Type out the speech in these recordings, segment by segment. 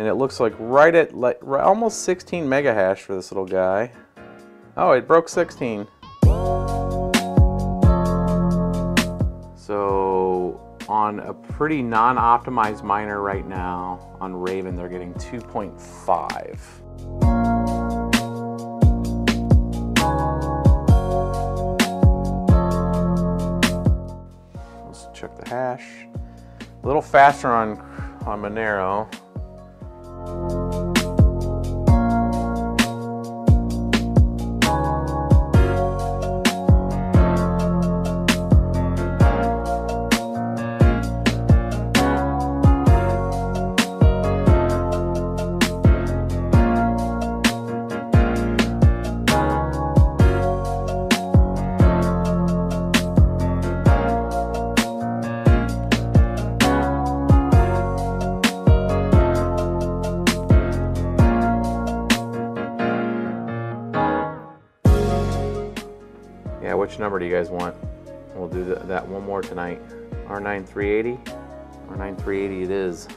And it looks like right at like right, almost 16 mega hash for this little guy. Oh, it broke 16. So on a pretty non-optimized miner right now on Raven, they're getting 2.5. Let's check the hash. A little faster on on Monero. Yeah, which number do you guys want? We'll do that, one more tonight. R9 380? R9 380 it is.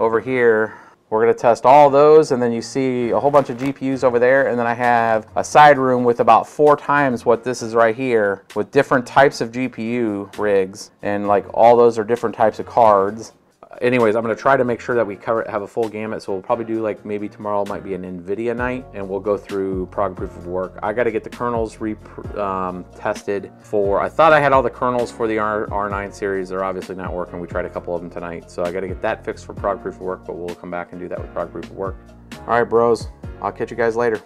Over here, we're gonna test all those and then you see a whole bunch of GPUs over there and then I have a side room with about four times what this is right here with different types of GPU rigs and like all those are different types of cards. Anyways, I'm gonna try to make sure that we cover have a full gamut so we'll probably do like maybe tomorrow might be an NVIDIA night and we'll go through prog proof of work. I gotta get the kernels um, tested for, I thought I had all the kernels for the R R9 series. They're obviously not working. We tried a couple of them tonight. So I gotta get that fixed for prog proof of work, but we'll come back and do that with prog proof of work. All right, bros, I'll catch you guys later.